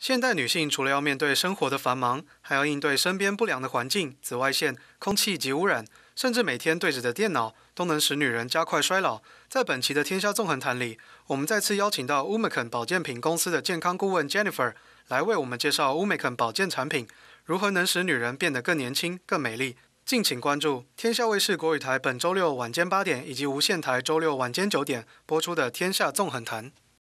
现代女性除了要面对生活的繁忙，还要应对身边不良的环境、紫外线、空气及污染，甚至每天对着的电脑，都能使女人加快衰老。在本期的《天下纵横谈》里，我们再次邀请到 Umicon 保健品公司的健康顾问 Jennifer 来为我们介绍 Umicon 保健产品如何能使女人变得更年轻、更美丽。敬请关注天下卫视国语台本周六晚间八点以及无线台周六晚间九点播出的《天下纵横谈》。